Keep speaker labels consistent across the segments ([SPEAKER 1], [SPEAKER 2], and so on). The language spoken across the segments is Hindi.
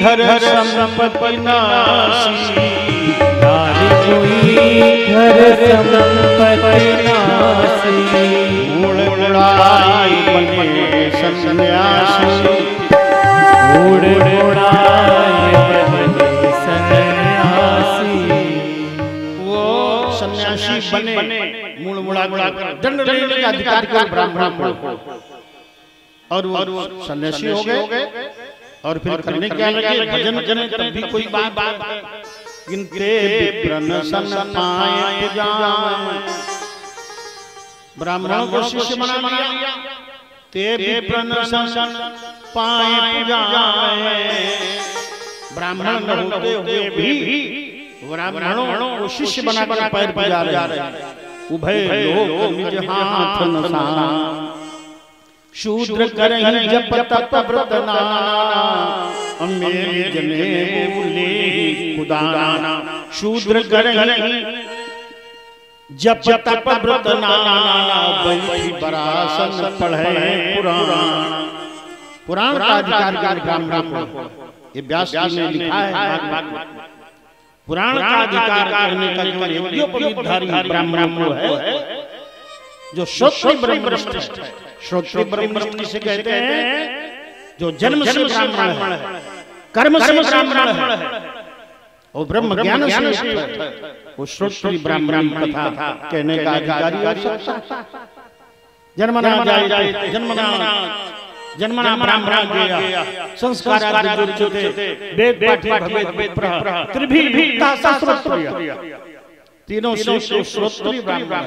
[SPEAKER 1] घर संपत्ति
[SPEAKER 2] नारी घर संपत्ति नासी
[SPEAKER 1] मूल उड़ाई बने सन्यासी।
[SPEAKER 2] बने सन्यासी।
[SPEAKER 1] वो सन्यासी बने मूल मुड़ा मुड़ा कर। दंड लेने का अधिकार का ब्राह्मण को। और वो सन्यासी हो गए। और फिर करने क्या लगे? भजन भजन तब भी कोई बात बात गिनते विप्रन सन पाए जाए। ब्राह्मणों को शिष्य बना लिया। ते विप्रन सन पाए जाए ब्राह्मण न होते हुए भी ब्राह्मणों को शिष्य बना कर पैर जा रहे उभय लोक निज हाथ नसा शूद्र करहि जप तप व्रत नाना। अम्मे जने बोले खुदाना। शूद्र करहि जप तप व्रत नाना। बैठी बरासन पढ़े पुराण। पुराण। का अधिकार ब्राह्मण को। ये व्यास जी ने लिखा है भाग भाग पुराण का अधिकार करने का जो यज्ञोपवीतधारी ब्राह्मण को है जो श्रोत्री ब्रह्मनिष्ठ है। श्रोत्री ब्रह्मनिष्ठ किसे कहते हैं जो जन्म से ब्राह्मण है। कर्म से ब्राह्मण है। और ब्रह्म ज्ञान से वो श्रोत्री ब्राह्मण कथा कहने का अधिकारी हो। सकता है। जन्मना जाए जन्मना जन्मना ब्राह्मण गया। संस्कार आदि वेद पाठे भवेद प्रह त्रिभी भी भीता शास्त्रोत्तरीय तीनों से श्रोत्री ब्राह्मण।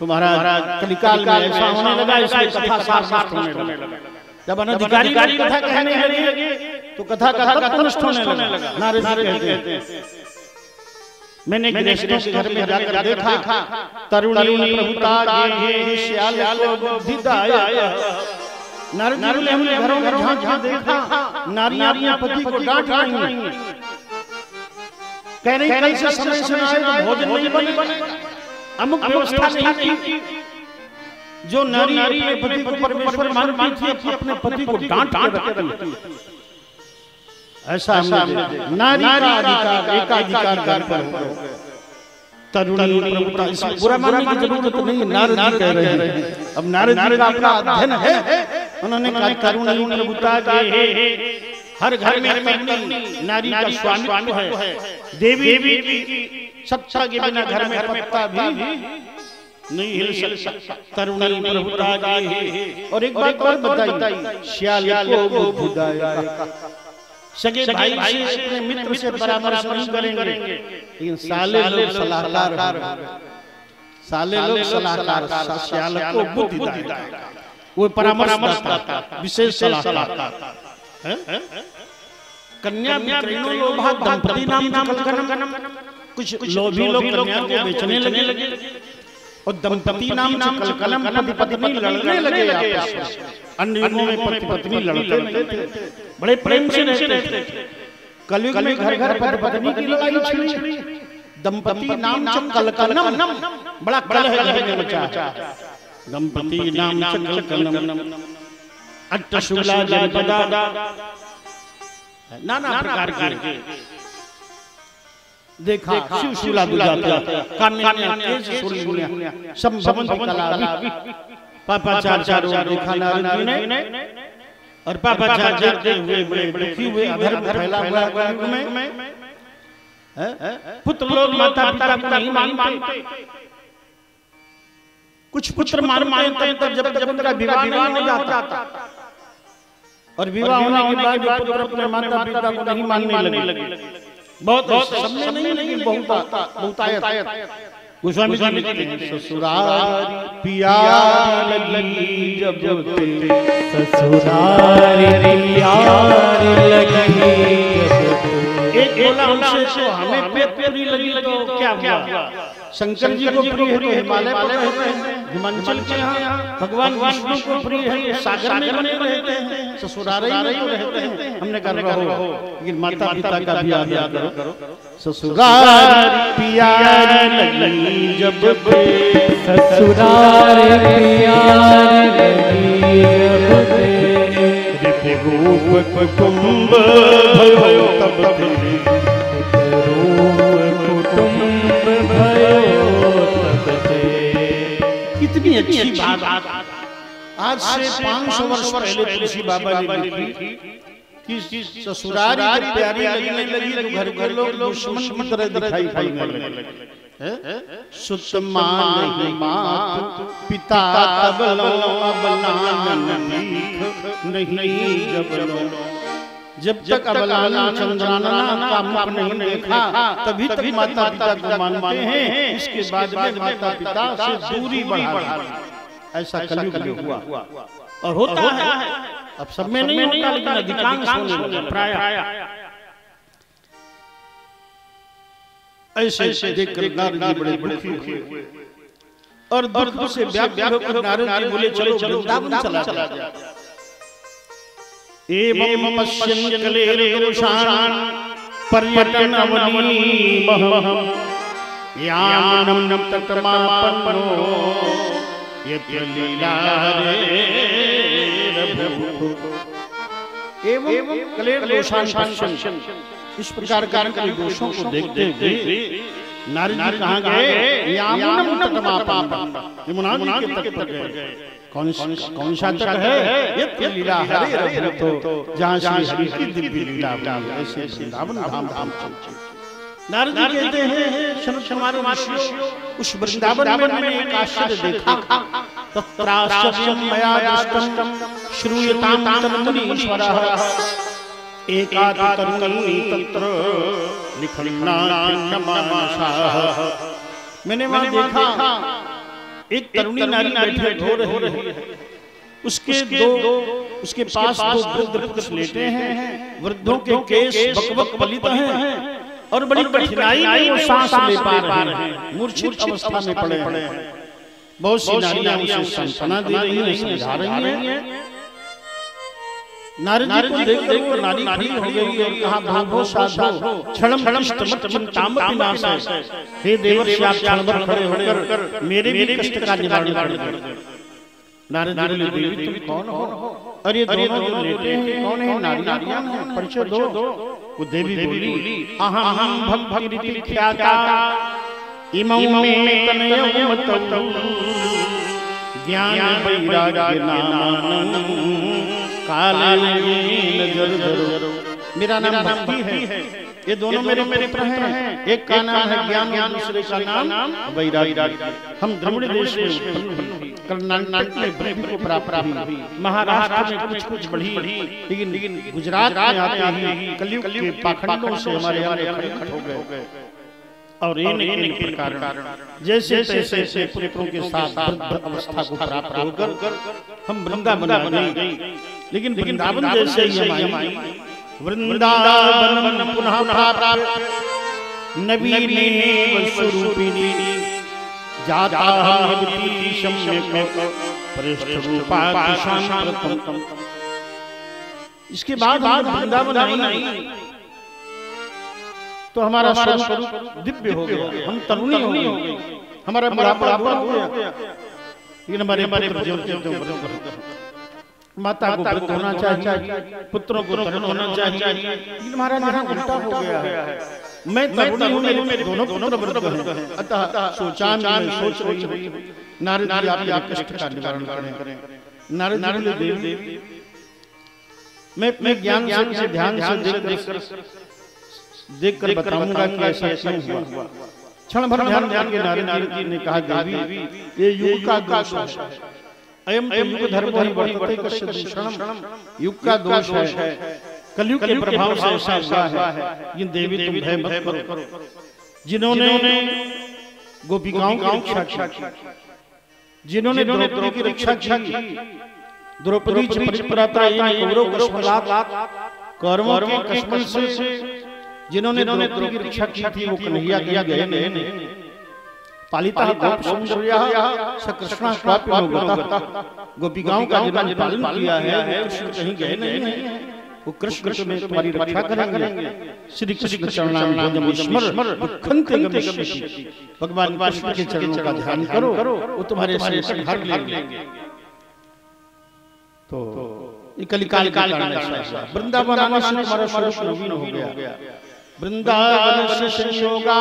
[SPEAKER 1] तुम्हारा कलिकाल में ऐसा होने लगा इसलिए कथा शास्त्र होने लगा। जब अनधिकारी कथा कहने लगे तो कथा का तत्व नष्ट होने लगा। नारद जी कहते हैं। मैंने गृहस्थों के घर में जाकर देखा तरुणी प्रभुता गे श्याल को बुद्धि दाया नारद जी ने हमने घरों में झाँक झाँक देखा। नारियाँ पति को डांट रही हैं। कह रही कल से समय से आए भोजन नहीं बनेगा अमुक व्यवस्था नहीं की जो नारी अपने पति को परमेश्वर मानती थी अपने पति को डांट डांट के रखती ऐसा नारी का अधिकार एकाधिकार घर पर हो। तरुणी प्रभुता इसमें बुरा मानने की ज़रूरत नहीं नारद जी कह रहे हैं। अब नारद जी का अपना अध्ययन है। उन्होंने कहा तरुणी प्रभुता के हर घर में नारी का स्वामित्व है। देवी की सत्ता के बिना घर में पत्ता भी नहीं हिल सकता। तरुणी के और एक बात और बताई श्याल को सगे भाई से अपने मित्र से परामर्श नहीं करेंगे। लेकिन साले लोग सलाहकार साले लोग सलाहकार श्याल को बुद्धि देता वो परामर्श देता विशेष सलाहकार कन्या मित्रिणो लोभा दंपति नाम कलकनम कुछ लोभी लोग कन्या को बेचने लगे। और दंपति नाम से कलकलम पति पत्नी लड़ने लगे अन्य में पति पत्नी लड़ते थे। बड़े प्रेम से रहते थे। कलयुग में घर घर पति पत्नी की लड़ाई छिड़ी। दंपति नाम से कलकलम। बड़ा कलह घर में मचा दंपति नाम से कलकलम। अट्टशूला जनपदा नाना प्रकार के। देखा शिव शिवला दुजाता कान्या तेज सुनिया संभवन कला पापा चार चार देखा नारद जी ने। और पापा चार जाते हुए बड़े दुखी हुए अधर्म फैला हुआ युग में पुत्र लोग माता पिता को नहीं मानते। कुछ पुत्र मान मानते हैं तब जब तक उनका विवाह नहीं हो जाता। और विवाह होने के बाद पुत्र अपने माता पिता को नहीं मानने लगे। बहुत बहुत सबने नहीं लेकिन बहुत बहुतायत गोस्वामी जी लिखते ससुराल प्यार लगी जब जब ते
[SPEAKER 2] ससुराल प्यार लगी
[SPEAKER 1] एक बोला हमसे तो हमें पेट पूरी लगी तो क्या हुआ? शंकर जी को प्रिय है तो हिमालय पर रहते हैं हिमाचल के यहाँ भगवान विष्णु को प्रिय है तो सागर में बने रहते हैं ससुराल में तो रहते हैं हमने कर रहो लेकिन माता पिता का भी याद याद करो। ससुराल प्यार लगी जब
[SPEAKER 2] ससुराल प्यार लगी जब
[SPEAKER 1] रूप कुटुंब भयो तब अच्छी बात आज से 500 वर्ष पहले तुलसी बाबा ने लिखी कि ससुराल की प्यारी लगने लगी तो घर के लोग दुश्मन की तरह दिखाई पड़ने लगे। सुत मान मात पिता तब लो अब भीख नहीं जब लो जब तक अबलाना चंद्राना का मुख नहीं देखा तभी तक माता पिता को मानते हैं। इसके बाद में माता पिता से दूरी बढ़ा ऐसा कलयुग में हुआ। और होता है। अब सब में नहीं होता लेकिन अधिकांश होने प्राय। ऐसे ऐसे देख कर नारद जी बड़े बड़े दुखी हुए। और दुख से व्याप्त होकर नारद जी बोले चलो चलो वृंदावन चला जाए एवं पश्यन् पर्यटन यानम ततमापन्नो एवं इस प्रकार के दोषों को देखते हुए नारद जी कहाँ गए यामुनम ततमापन्नो यमुना के तट पर गए। कौन कौन सा तट है? ये लीला हरे रघु तो जहाँ श्री हरि की दिव्य लीला ऐसे वृंदावन धाम धाम नारद जी कहते हैं शरद कुमार ऋषियों उस वृंदावन में मैंने एक आश्चर्य देखा तत्राश्चर्यं मया दृष्टं श्रूयतां तन्मुनीश्वरः एकादि तरुणी तत्र निखण्णान्यमानसाः मैंने वहाँ देखा। एक तरुणी नारी नारी हो रही है उसके दो उसके पास दो वृद्ध पुरुष लेटे हैं। वृद्धों के केस बकबक पलित हैं। और बड़ी बड़ी कठिनाई में वो सांस ले पा रहे हैं। मूर्छित अवस्था में पड़े हैं। बहुत सी नारियाँ उसे सांत्वना दे रही हैं समझा रही हैं। नारद जी को देखकर वो नारी खड़ी हो गई और कहा भागो साधो क्षणम क्षणम चिंताम विनाश हे देवर्षि आप क्षण भर खड़े होकर मेरे भी कष्ट का निवारण कर नारद जी बोले देवी तुम कौन हो? अरे दोनों जो लेटे हैं कौन है? नारियाँ कौन है? परिचय दो। वो देवी बोली अहम हम भक्ति रीति ख्याता इमं मे तनयं मतौ। ज्ञान वैराग्य नामानं कालेन जर्जरो मेरा नाम भक्ति है। ये दोनों मेरे मेरे पुत्र हैं। एक का नाम है ज्ञान ज्ञान दूसरे का नाम वैराग्य। हम द्रविड़ देश में कर्नाटक में बुद्धि को प्राप्त हुई महाराष्ट्र में कुछ कुछ बढ़ी। लेकिन लेकिन गुजरात में आते ही कलयुग के पाखंडों से हमारे यहाँ खड़े हो गए। और इन इन के कारण। जैसे तैसे से पुत्रों के साथ अवस्था को प्राप्त होकर हम वृंदावन गए लेकिन वृंदावन जैसे ही हम आई वृंदावन पुनः प्राप्त। नवीनी स्वरूपिणी जाता सम्यक पृष्ठ रूपा शांतम इसके बाद हम वृंदावन आई। तो हमारा स्वरूप दिव्य हो गया। हम तरुणी हो गए। हमारा बुढ़ापा बुढ़ा हो गया। लेकिन हमारे हमारे माता को वृद्ध होना चाहिए पुत्रों को तरुण होना चाहिए। हमारा यहाँ उल्टा हो गया है। मैं तरुणी हूँ मेरे मेरे दोनों पुत्र वृद्ध हैं। अतः सोचा मैं सोच रही हूँ। नारद जी आप आप कष्ट का निवारण करें। नारद नारद देवी मैं मैं ज्ञान ज्ञान से ध्यान से देख देख कर देख कर बताऊँगा कि ऐसा क्यों हुआ। क्षण भर ध्यान ध्यान के नारद नारद जी ने कहा देवी ये युग का दोष है। अयम तो युग धर्म ही वर्तते कस्य दूषणम युग का दोष है। कलयुग के प्रभाव से ऐसा हुआ है। ये देवी तुम भय मत करो। जिन्होंने गोपिकाओं की रक्षा की जिन्होंने द्रौपदी की रक्षा की। द्रौपदी परिपराता कौरव कश्मलात कौरवों के कश्मल से जिन्होंने द्रौपदी की रक्षा की थी वो कन्हैया किया गए ने पालिता गोप सुंदरया स कृष्णा गता गोपिकाओं का जिन्होंने पालन किया है कृष्ण कहीं गए नहीं हैं। वो कृष्ण कृष्ण में तुम्हारी रक्षा करेंगे। श्री कृष्ण चरणाम स्मर भगवान कृष्ण के चरणों का ध्यान करो वो तुम्हारे संकट हर लेंगे। तो ये कलिकाल काल का वृंदावन आने से हमारा स्वरूप नवीन हो गया। वृंदावन से संयोगा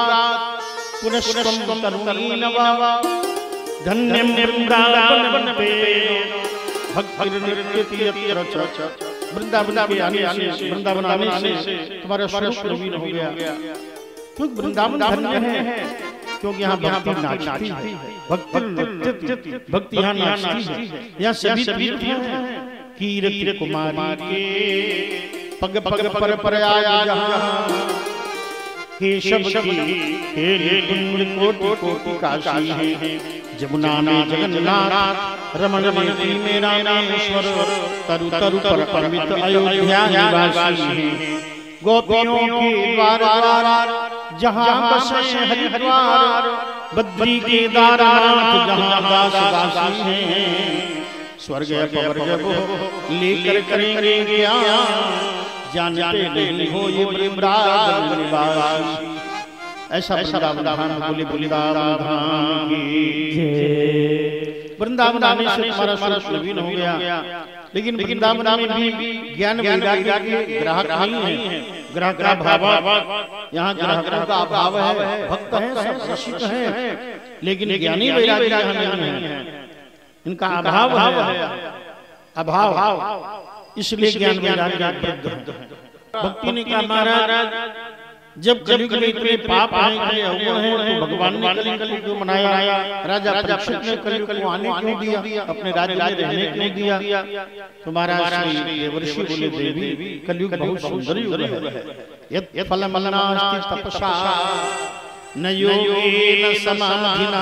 [SPEAKER 1] पुनस्त्वं तरुणीनवा धन्यं वृंदावन भक्तिर्नित्यति यत्र च वृंदावन के आने से वृंदावन आने से तुम्हारा स्वरूप नवीन हो गया। क्योंकि वृंदावन धन्य है क्योंकि यहाँ भक्ति नाचती है। भक्ति भक्ति यहाँ नाचती है। यहाँ सभी तीर्थ हैं। कीरति कुमारी के। पग पग पर पर आया जहाँ। केशव की खेल कुंड कोटि कोटि काशी है। जमुना में जगन्नाथ मेरा रामेश्वर तरु तरु पर परमित अयोध्या निवासी है। गोपियों के द्वार जहाँ बसे हरिद्वार बद्री केदारनाथ जहाँ दास दासी हैं। स्वर्ग लेकर करेंगे क्या? जानते नहीं हो ये निवासी। ऐसा वृंदावन बोले वृंदावन धाम वृंदावन से हमारा हो गया लेकिन वृंदावन में भी ज्ञान वैराग्य के ग्राहक नहीं है। ग्राहक का भाव यहाँ ग्राहकों का अभाव है। भक्त है रसिक है। लेकिन ज्ञानी वैराग्य यहाँ नहीं है। इनका अभाव है। अभाव। इसलिए ज्ञान है भक्ति ने कहा महाराज जब कलयुग में इतने पाप हैं हैं तो भगवान ने कलयुग को मनाया राजा परीक्षित ने कलयुग को आने क्यों दिया अपने राज्य में रहने क्यों दिया। तो महाराज श्री देवर्षि बोले देवी कलयुग बहुत सुंदर युग है। यत् तपसा। न योगेन समाधिना।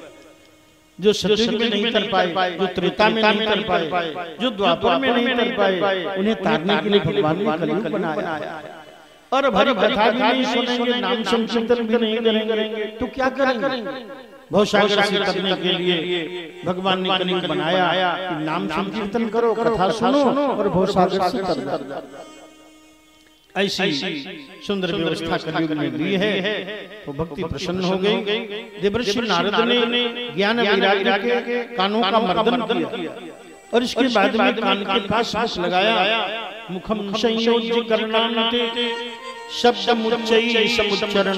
[SPEAKER 1] जो सतयुग में नहीं कर पाए जो त्रेता में नहीं कर पाए जो द्वापर में नहीं कर पाए उन्हें तारने के लिए भगवान ने कलयुग बनाया। और भरी कथा भी नहीं सुनेंगे नाम संकीर्तन भी नहीं करेंगे। तो क्या करेंगे? बहुत सागर से करने के लिए भगवान ने कलयुग बनाया कि नाम संकीर्तन करो कथा सुनो और बहुत सागर से कर ऐसी सुंदर व्यवस्था कलयुग में दी है। तो भक्ति प्रसन्न हो गई। देवर्षि नारद ने ज्ञान वैराग्य के कानों का मर्दन किया। और इसके बाद में कान के पास लगाया। मुखम करणान्ते। शब्द मुच्चै समुच्चरण।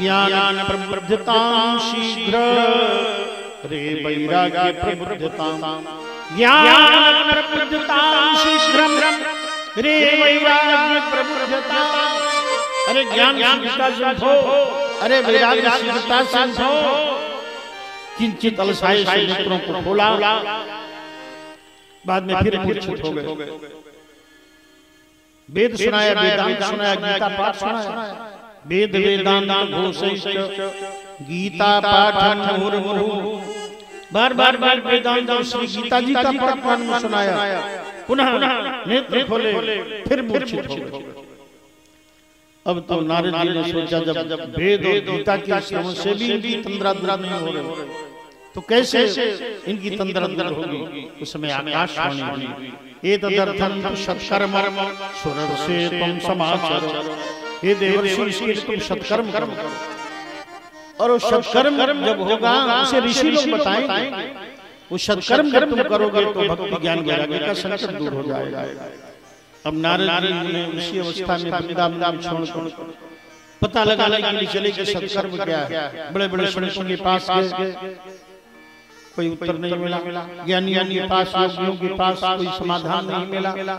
[SPEAKER 1] ज्ञान प्रबुद्धतां शीघ्र। रे वैराग्य प्रबुद्धतां। ज्ञान प्रबुद्धतां शीघ्रम। रे वैराग्य प्रबुद्धतां। अरे ज्ञान शीघ्रता अरे वैराग्य शीघ्रता से किंचित से नेत्रों को खोला। बाद में फिर मूर्छित हो गए। वेद सुनाया वेदांत सुनाया गीता पाठ सुनाया। वेद वेदांत घोषिष्ट गीता पाठ बार बार बार वेदांत श्री गीता जी का पाठ सुनाया। पुनः नेत्र खोले फिर मूर्छित हो गए। अब तो नारद जी ने सोचा जब वेद और गीता की श्रवण से भी इनकी तंद्रा दूर नहीं हो रही तो कैसे इनकी तंद्रा दूर होगी? उसमें आकाशवाणी हुई एतदर्थं तु सत्कर्म सुरर से तुम समाचार। हे देवर्षि इसके तुम सत्कर्म करो। और सत्कर्म जब होगा उसे ऋषि लोग बताएँगे। वो सत्कर्म जब तुम करोगे तो भक्ति ज्ञान वैराग्य का संकट दूर हो जाएगा। अब नारद जी ने उसी अवस्था में वृंदावन छोड़ छोड़ पता लगाने के लिए चले कि सत्कर्म क्या है? बड़े बड़े संतों के पास गए। कोई उत्तर नहीं मिला। ज्ञानियों के पास योगियों के पास कोई समाधान नहीं मिला।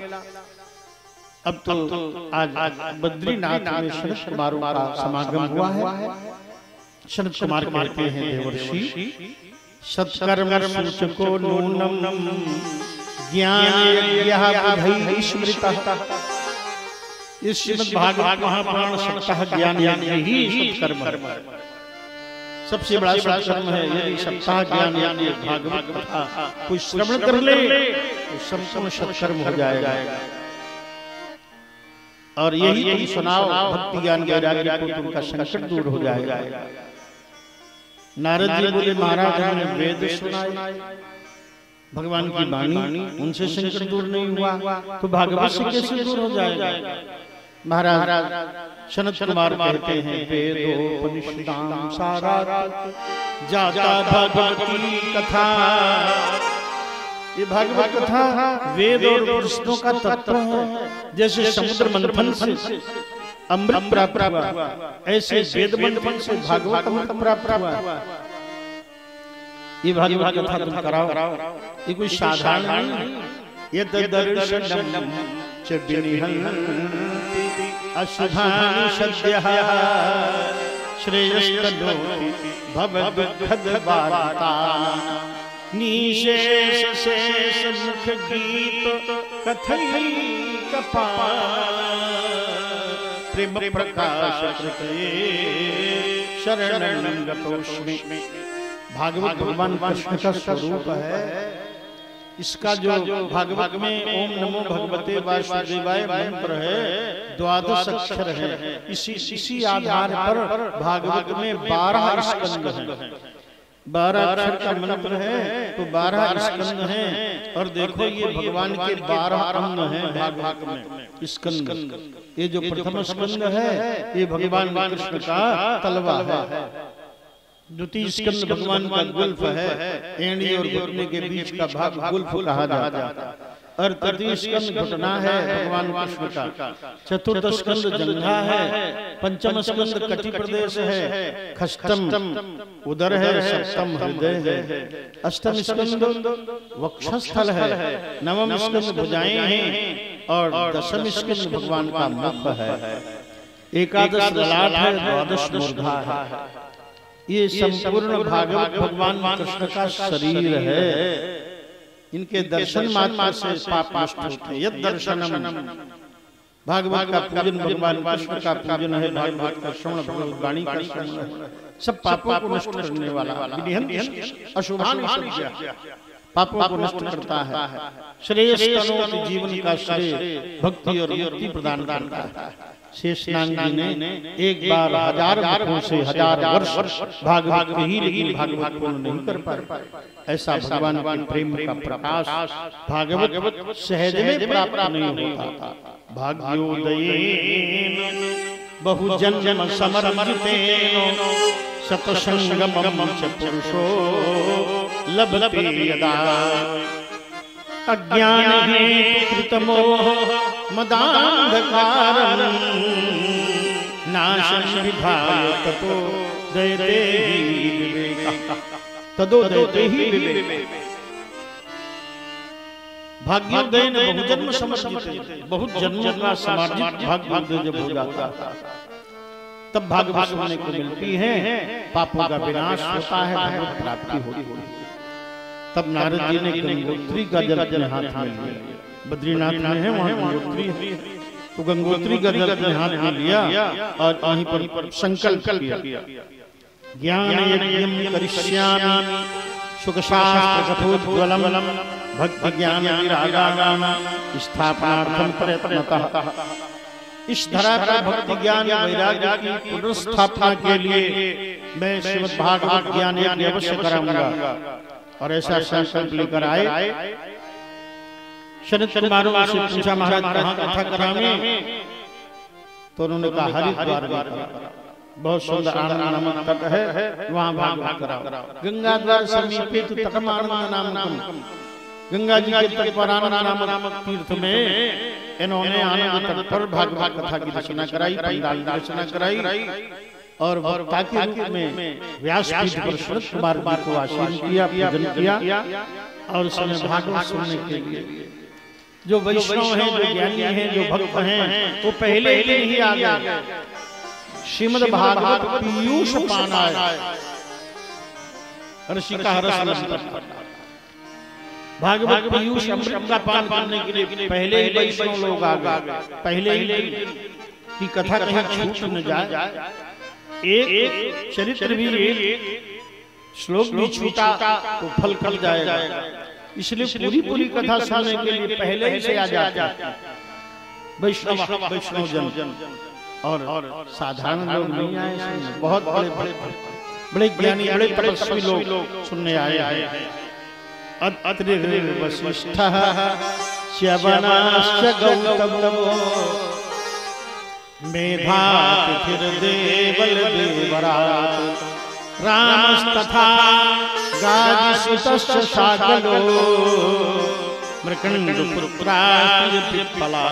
[SPEAKER 1] अब तो आज बद्रीनाथ में शरद कुमारों का समागम हुआ है। शरद कुमार कहते हैं देवर्षि सत्कर्म सूचको नूनम। ज्ञान यह इस भागवत महापुराण सप्ताह ज्ञान यही सत्कर्म सबसे बड़ा सत्कर्म है यदि सप्ताह ज्ञान यानी भागवत कथा कोई श्रवण कर ले तो संपूर्ण सत्कर्म हो जाएगा। और यही तुम सुनाओ भक्ति ज्ञान वैराग्य को तुमका संकट दूर हो जाएगा। नारद जी बोले महाराज हमने वेद सुनाए। भगवान की वाणी उनसे संकट दूर नहीं हुआ तो भागवत से कैसे दूर हो जाएगा? महाराज सनत कुमार कहते हैं वेदोपनिषदाम सारा जाता भगवती कथा। ये भागवत कथा वेद और पुरुषों का तत्व है। जैसे समुद्र मंथन से अमृत प्राप्त हुआ। ऐसे वेद मंथन से भागवत अमृत प्राप्त हुआ। ये भागवत कथा तुम कराओ। ये कोई साधारण नहीं ये दर्शनम च विनिहन्ति अशुभानि सद्यः भवदुःखद्वार्ता निशेष शेष मुख गीत कथई कपा प्रेम प्रकाश शरणं भागवत भगवान कृष्ण का स्वरूप है। इसका जो भागवत में ओम नमो भगवते वासुदेवाय मंत्र है। द्वादश अक्षर है। इसी इसी आधार पर भागवत में बारह स्कंद हैं। बारह अक्षर का मंत्र है तो बारह स्कंद हैं। और देखो ये भगवान के बारह अंग हैं भागवत में। स्कंद। ये जो प्रथम स्कंद है ये भगवान कृष्ण का तलवा है। द्वितीय स्कंद भगवान का गुल्फ है। एंडी और घुटने के बीच का भाग गुल्फ कहा जाता है। तृतीय है भगवान कृष्ण का चतुर्थ स्कंद जंघा है पंचम स्कंद कटि प्रदेश है, खष्टम उदर है, सप्तम हृदय है। अष्टम स्कंद वक्षस्थल है नवम स्कंद भुजाएँ हैं और दशम स्कंद भगवान का मुख है। एकादश ललाट है, द्वादश मूर्धा है। ये संपूर्ण भागवत भगवान कृष्ण का शरीर है। इनके दर्शन मात्र से पाप नष्ट होते यद दर्शनम। भागवत का पूजन भगवान कृष्ण का पूजन है भागवत का श्रवण भगवत वाणी का श्रवण। सब पापों को नष्ट करने वाला। अशुभान पापों को नष्ट करता है। श्रेष्ठ जीवन का श्रेय भक्ति और मुक्ति प्रदान करता है। शेषनाग जी ने एक बार हज़ार मुखों से हज़ार वर्ष भागवत ही लेकिन भागवत पूर्ण नहीं कर पाए। ऐसा भगवान के प्रेम का प्रकाश भागवत सहज में प्राप्त नहीं होता था। भाग्योदयेन बहुजन्म समर्जितेन सतसंगमम च पुरुषो लभते यदा। अज्ञान कृतमोह मदांधकारम नाशं ही विवेक। तदो दयते ही विवेक। भाग्योदय ने बहुजन्म समर्पित बहुत जन्मों का समार्जित भाग्योदय जब हो जाता तब भागवत सुनने को मिलती है। पापों का विनाश होता है भगवत प्राप्ति होती है। तब नारद जी ने गंगोत्री का जल अपने हाथ में लिया। बद्रीनाथ में है वहाँ गंगोत्री है। तो गंगोत्री का जल अपने हाथ में लिया और वहीं पर संकल्प किया ज्ञान यज्ञम करिष्यामि सुख शास्त्र कथोज्वलम भक्ति ज्ञान विरागाम स्थापनार्थम प्रयत्नतः इस धरा पर भक्ति ज्ञान वैराग्य की पुनर्स्थापना के लिए मैं श्रीमद् भागवत ज्ञान यज्ञ अवश्य कराऊँगा। और ऐसा संकल्प लेकर आए। शरद कुमारों से पूछा महाराज कहाँ कथा करावे? तो उन्होंने कहा हरिद्वार बहुत सुंदर आनंद तट है। वहाँ भागवत कराओ। गंगा द्वार समीपित तटम आनंद नामकम। गंगा जी के तट पर आनंद नामक तीर्थ में इन्होंने आनंद तट पर भागवत कथा की रचना कराई पंडाल की रचना कराई। और वक्ता के रूप में व्यास पीठ पर शरद कुमार जी को आशीन किया पूजन किया और उसने भागवत सुनने के लिए। जो वैष्णव हैं जो ज्ञानी हैं जो भक्त हैं वो पहले ही ही आ गए। श्रीमद भागवत पीयूष पाना ऋषि का रस भागवत पीयूष अमृत का पान करने के लिए पहले ही वैष्णव लोग आ गए। पहले ही की कथा कहीं छूट न जाए। एक, एक चरित्र भी एक श्लोक भी छूटा तो फल कल जाएगा। इसलिए पूरी पूरी कथा सुनने के लिए पहले ही से आ जाते वैष्णव वैष्णव जन और साधारण लोग नहीं आए सुनने बहुत बड़े बड़े बड़े ज्ञानी बड़े तपस्वी लोग सुनने आए हैं। अत्रि वशिष्ठ श्यवनाश्च गौतमो। मेधातिथिर्देवल देवरात्। रामस्तथा गादिसुतश्च शाकलो व्यास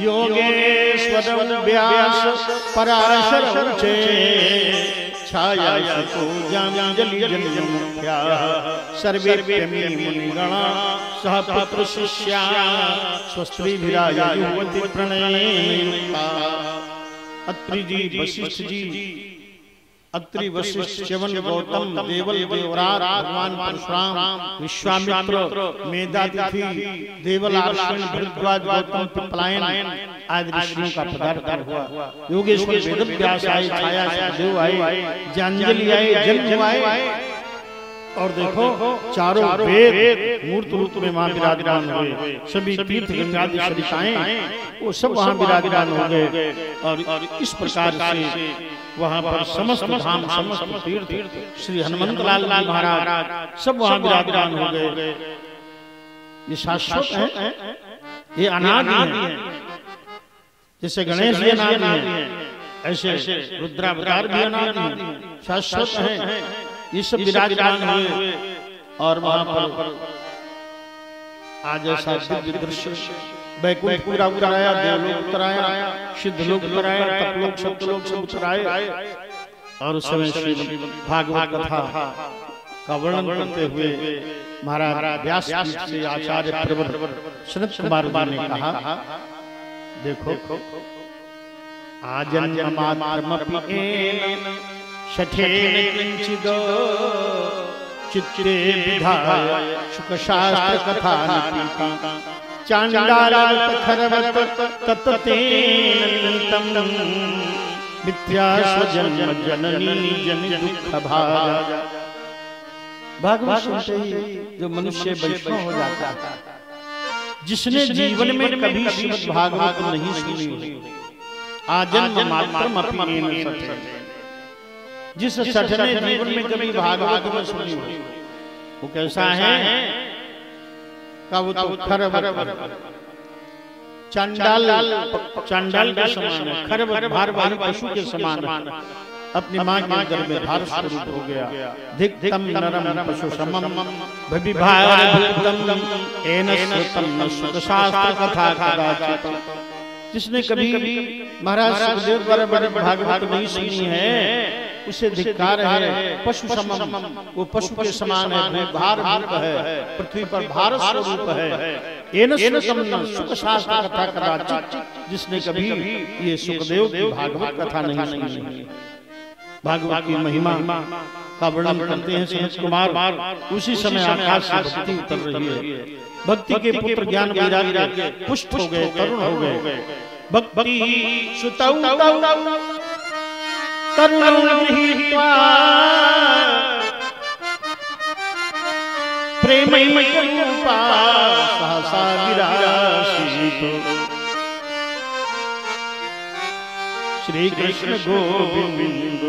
[SPEAKER 1] योगेश्वरव्यास पराशरौचे छाया पूजाञ्जलि जन्मुख्या सर्वे मुनिगणा सह पुत्र शिष्या। स्वस्त्रीभिराय युवती अत्रि जी वशिष्ठ जी अत्रि वशिष्ठ गौतम देवल देवराज भगवान परशुराम विश्वामित्र मेधातिथि देवल आश्विन भरद्वाज गौतम पिपलायन आदि ऋषियों का पदार्पण हुआ। योगेश्वर वेद व्यास आए छाया देव आए जानजलि आए जन्म आए। और देखो चारों वेद मूर्त रूप में वहाँ विराजमान हुए। सभी तीर्थ गंगादि सरिताएँ वो सब वहाँ विराजमान हो गए। और इस प्रकार से वहाँ पर समस्त धाम समस्त तीर्थ श्री हनुमंत लाल लाल महाराज सब वहाँ विराजमान हो गए। ये शाश्वत है। ये अनादि है। जैसे गणेश जी अनादि है। ऐसे रुद्रावतार भी अनादि है। शाश्वत है। ये सब विराजमान हुए। और वहाँ पर आज ऐसा दिव्य दृश्य। बैकुंठ पूरा उतराया देवलोक उतराया सिद्ध लोक उतराया तपलोक सप्तलोक सब उतराए और उस समय श्री भागवत कथा का वर्णन करते हुए महाराज व्यास से आचार्य प्रवर कुमार ने कहा देखो आजन्म मात्रमपि एन शठेन किंचिद चित्ते विधाय शुकशास्त्र कथा जननी जन दुख भाजा सुनते ही जो मनुष्य वैष्णव हो जाता है जिसने जीवन में कभी श्रीमद् भागवत नहीं सुनी आजन्म मात्रम अपनी जिस सठ ने जीवन में कभी भागवत न सुनी वो कैसा है? का वो तो खरबर चंडाल चंडाल के समान है खरबर भारवाही पशु के समान अपनी माँ के गर्भ में भार स्वरूप हो गया। धिक्तम नरम पशु समम। भविभारभूतम एन श्रुतम सुख शास्त्र कथा कदाचित। जिसने कभी महाराज सुखदेव द्वारा बड़े भागवत नहीं सुनी है। उसे धिक्कार है पशु समम। वो पशु के समान है भार रूप है पृथ्वी पर भारत स्वरूप है। सुख शास्त्र कथा कदाचित जिसने कभी ये सुखदेव की भागवत कथा नहीं सुनी। भागवत की महिमा का वर्णन करते हैं सनत कुमार। उसी समय आकाश से भक्ति उतर रही है। भक्ति के पुत्र ज्ञान वैराग्य पुष्ट हो गए तरुण हो गए। भक्ति सुतौ तरुण गृहीत्वा प्रेममय सहसा विराशितो श्री कृष्ण गोविंद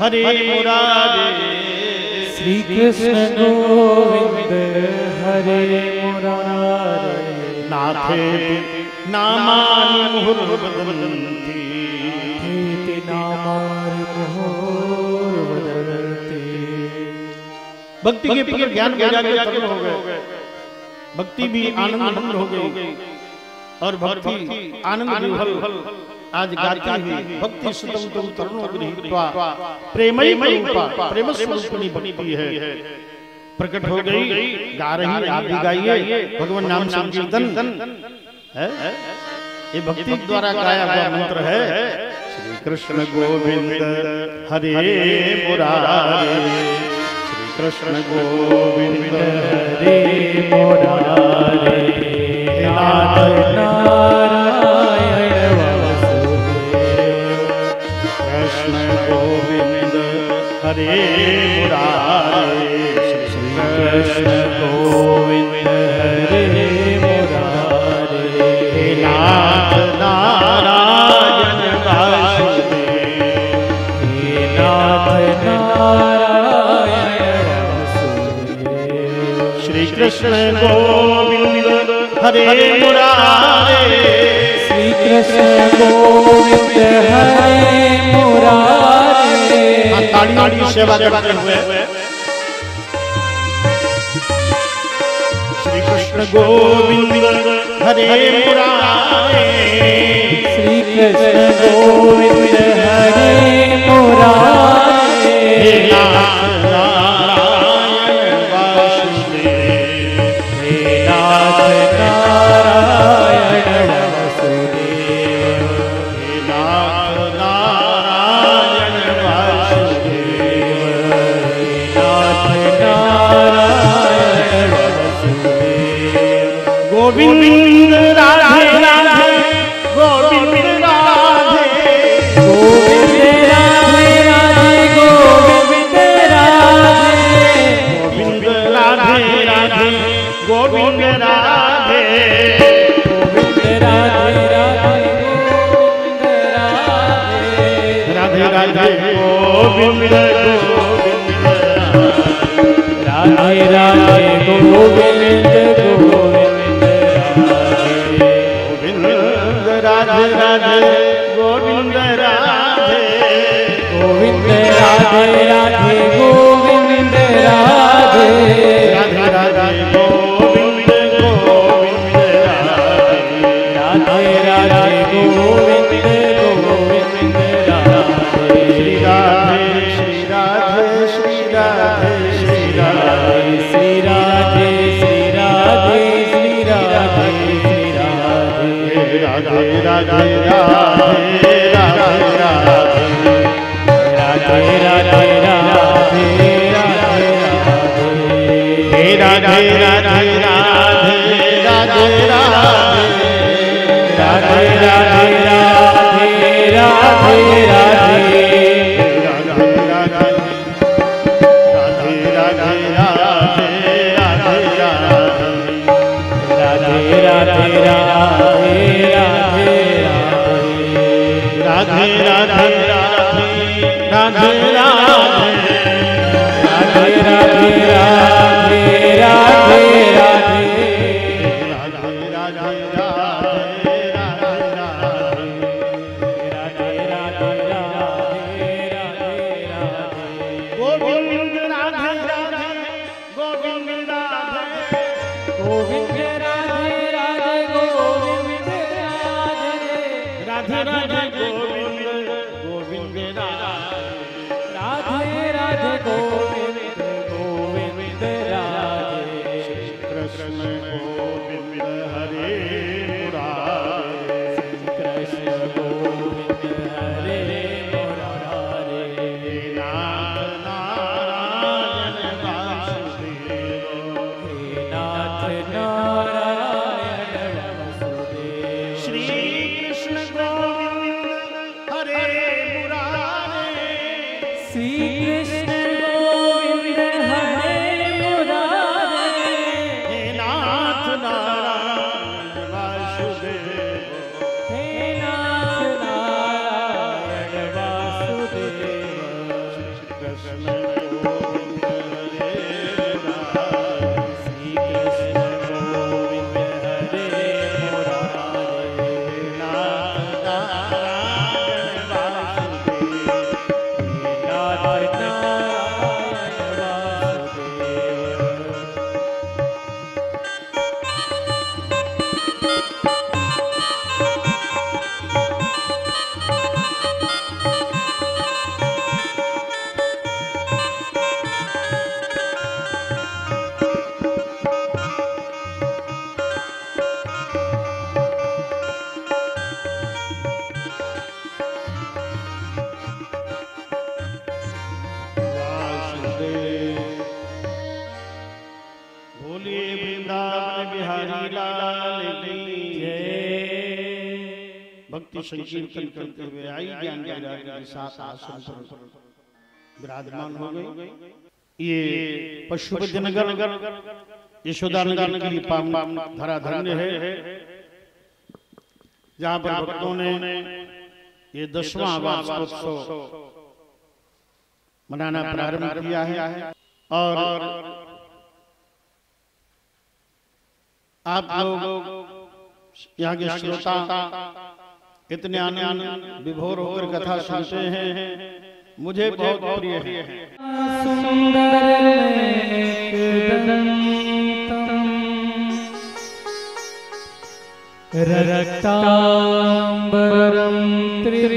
[SPEAKER 1] हरे मुरारे।
[SPEAKER 2] श्री कृष्ण गोविंद हरे मुरारे
[SPEAKER 1] नाथे नामानि मुहुर्वदन्ति भक्ति के पीछे ज्ञान वैराग्य तरुण हो गए। भक्ति भी आनंद भंग हो गई। और भक्ति आनंद विभल आज गाती हुई भक्ति सुतम तुम तरुणों गृहीत्वा। प्रेमई रूपा प्रेम स्वरूपिणी भक्ति है। प्रकट हो गई। गा रही आप भी गाइए। भगवान नाम संकीर्तन। है? ये भक्ति द्वारा गाया हुआ मंत्र है। कृष्ण गोविंद, हरे मुरारे। श्री कृष्ण गोविंद,
[SPEAKER 2] हरे मुरारे।
[SPEAKER 1] कृष्ण गोविंद, हरे मुरारे। श्री
[SPEAKER 2] कृष्ण
[SPEAKER 1] कृष्ण गोविंद हरे मुरारे।
[SPEAKER 2] श्री कृष्ण गोविंद हरे मुरारे।
[SPEAKER 1] ताड़ी ताड़ी सेवा करते हुए। श्री कृष्ण गोविंद हरे मुरारे।
[SPEAKER 2] श्री कृष्ण गोविंद हरे मुरारे।
[SPEAKER 1] गोविंद राधे राधे गोविंद राधे।
[SPEAKER 2] गोविंद राधे राधे गोविंद राधे
[SPEAKER 1] गोविंद राधे। राधे गोविंद राधे
[SPEAKER 2] गोविंद राधे राधे गोविंद राधे।
[SPEAKER 1] राधे राधे गोविंद
[SPEAKER 2] राधे राधे गोविंद गोविंद राधे
[SPEAKER 1] राधे गोविंद राधे।
[SPEAKER 2] राधे
[SPEAKER 1] कीर्तन करते हुए आई ज्ञान वैराग्य के साथ आसन पर विराजमान हो गए। ये पशुपतिनगर यशोदानगर की धरा धन्य है। जहाँ पर भक्तों ने ये दसवां वार्षिकोत्सव मनाना प्रारंभ किया है। और आप लोग यहाँ के श्रोता इतने आनंद विभोर होकर कथा सुनते हैं। मुझे बहुत प्रिय है।
[SPEAKER 2] रक्ताम्बरं त्रिर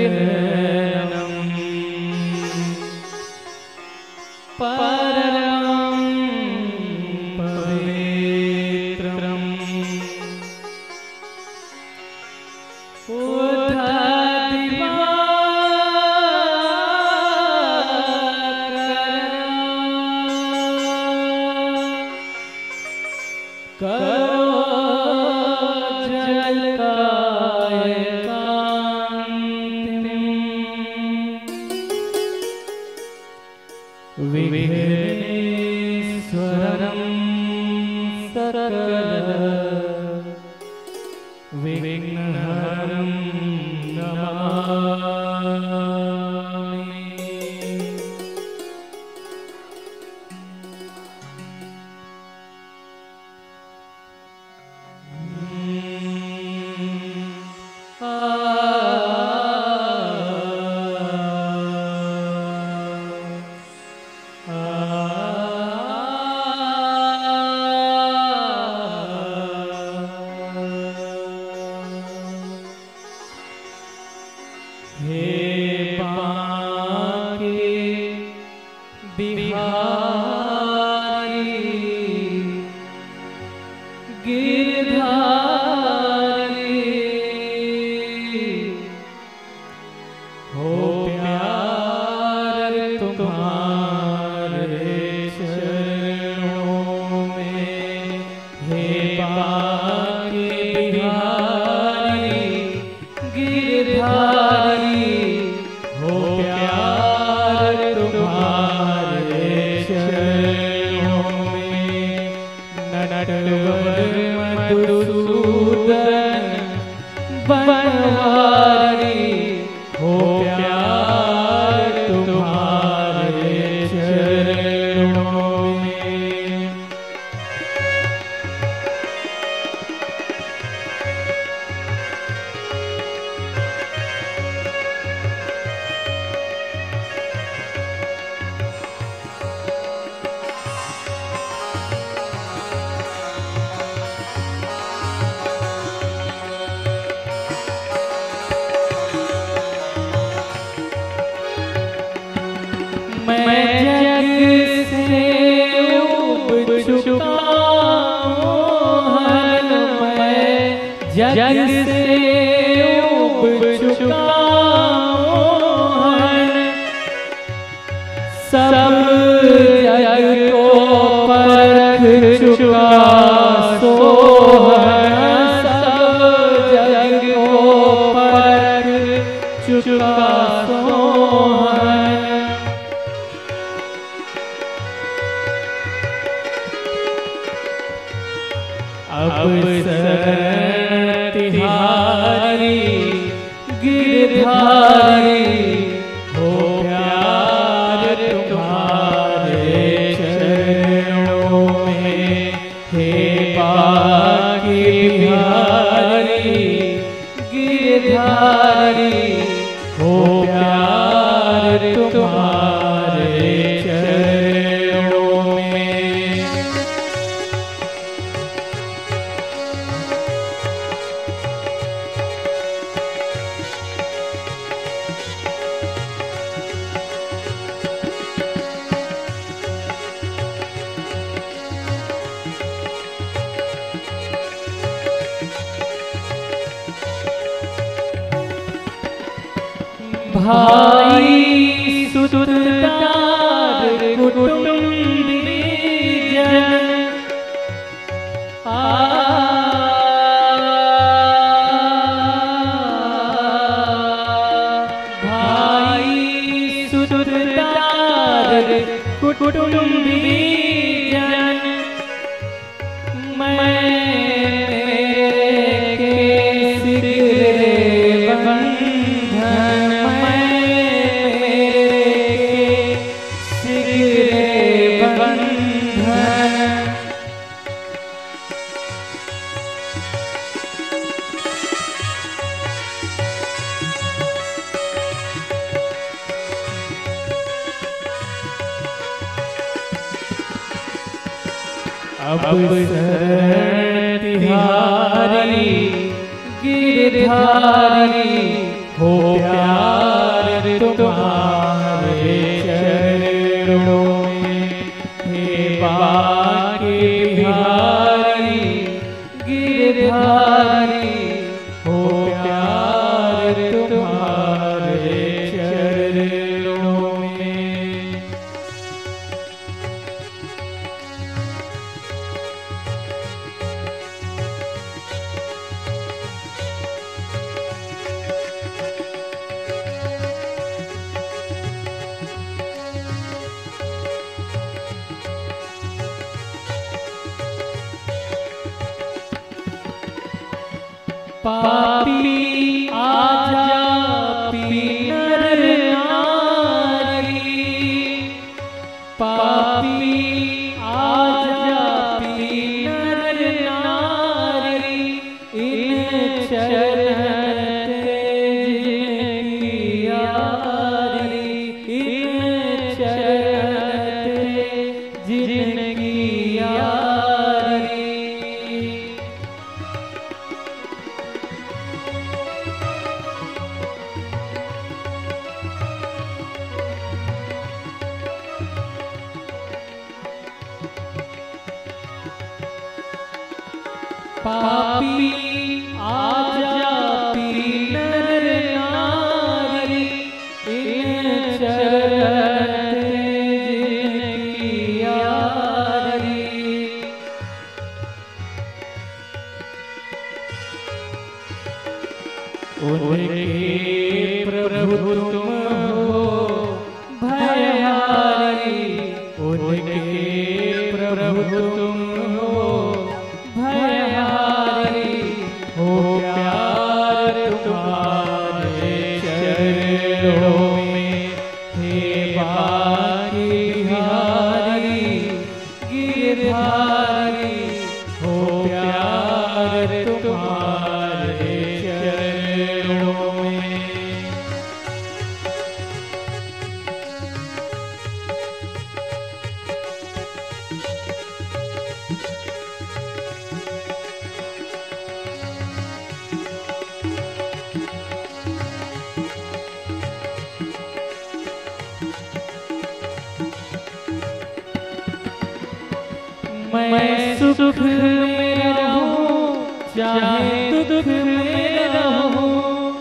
[SPEAKER 2] मैं सुख में रहूँ चाहे दुख में रहूँ।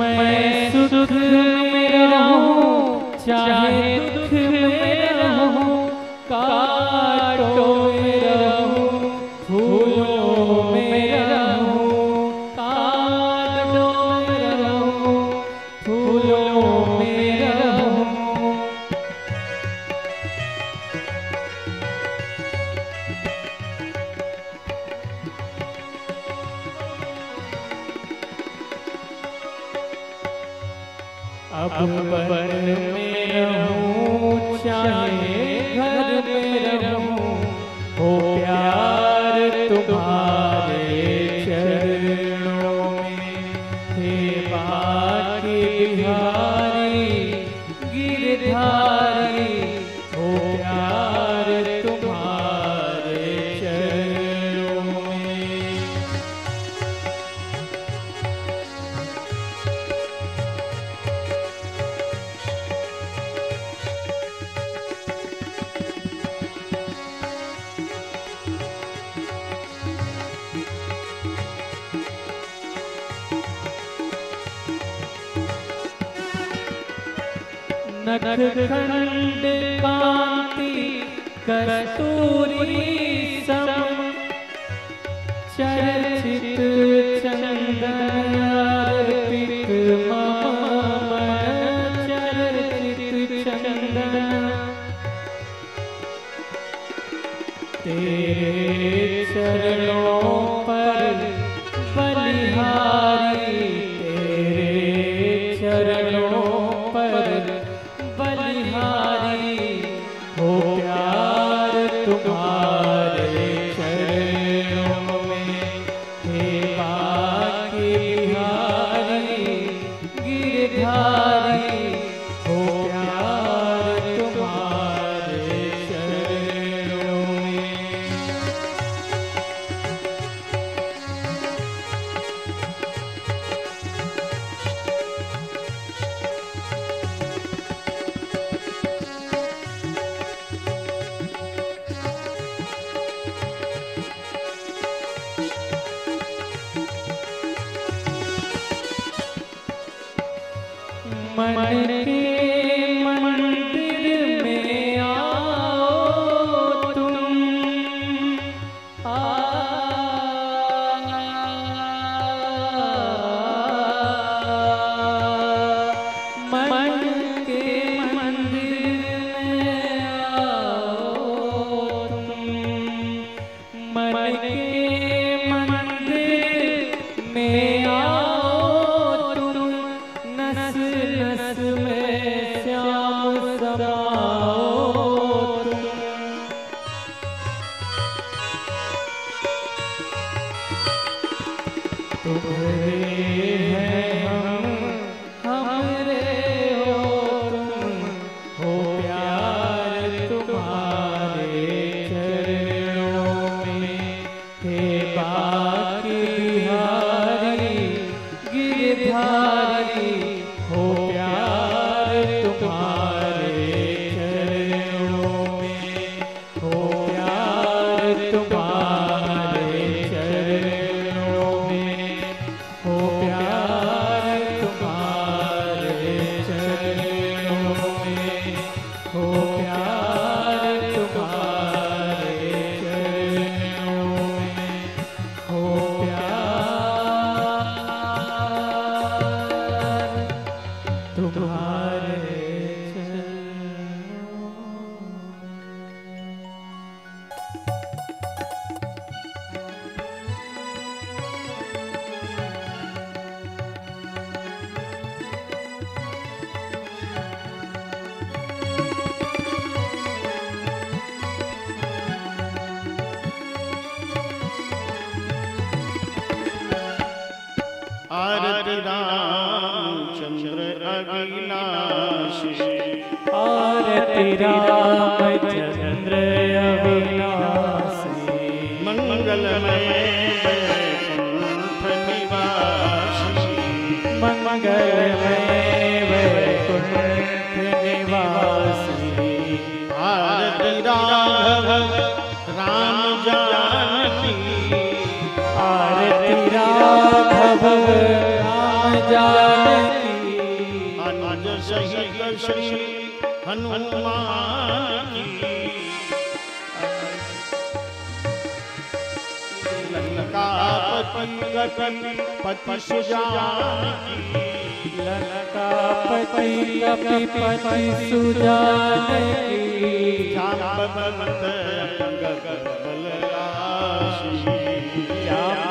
[SPEAKER 2] मैं सुख में नख खंड कांति कस्तूरी सम चरण आरती राम चंद्र अभिलाष
[SPEAKER 1] आरती
[SPEAKER 2] राम चंद्र अभिलाष
[SPEAKER 1] मंगलमय भव आम जानकी अनुज सहित श्री हनुमान की ललकापति पति सुजानी
[SPEAKER 2] ललकापति पति सुजानी
[SPEAKER 1] जाम्बवत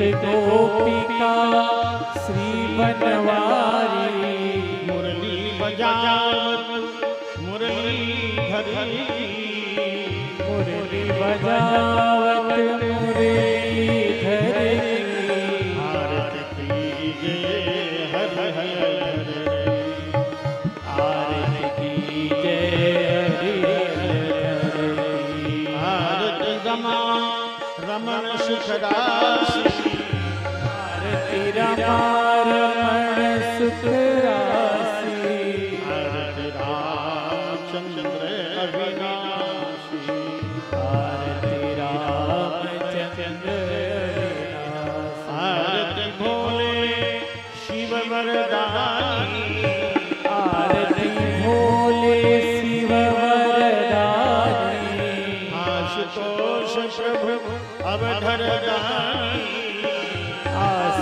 [SPEAKER 1] नट गोपिका श्री बनवारी। मुरली बजावत मुरली धरी
[SPEAKER 2] मुरली बजावत मुरली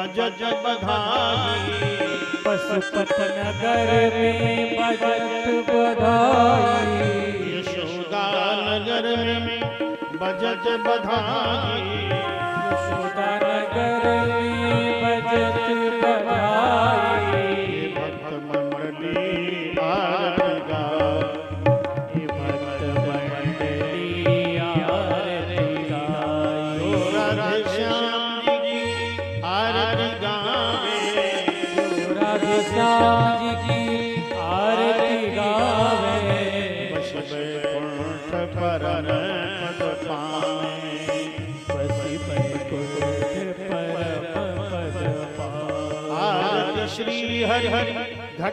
[SPEAKER 1] बजज बधाई। पशुपत नगर में
[SPEAKER 2] बजत बधाई।
[SPEAKER 1] यशोदा नगर में बजज बधाई।
[SPEAKER 2] यशोदा नगर में बजत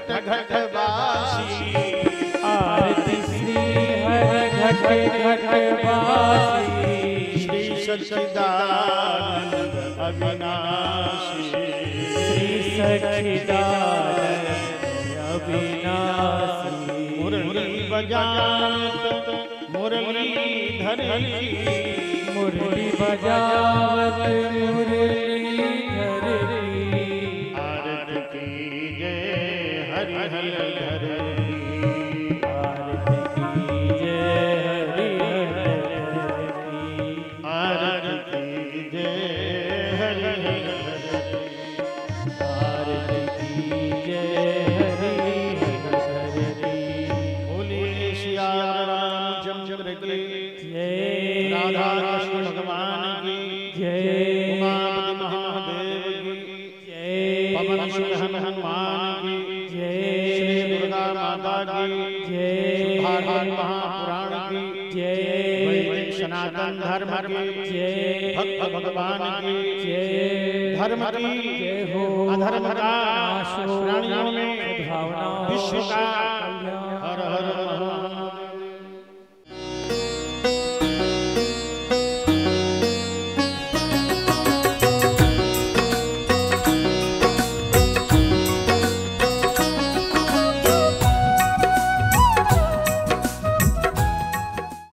[SPEAKER 1] घट घट
[SPEAKER 2] आरती श्री हर घट घट
[SPEAKER 1] श्री सच्चिदानंद अविनाशी।
[SPEAKER 2] श्री सच्चिदानंद अविनाशी।
[SPEAKER 1] मुरली बजात मुरली धरी
[SPEAKER 2] मुरली बजावत मुरली